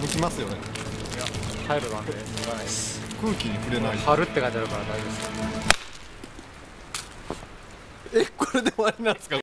向きますよね。いや入るなんで向かないです。空気に触れない。春って書いてあるから大丈夫です。えこれで終わりなんですか？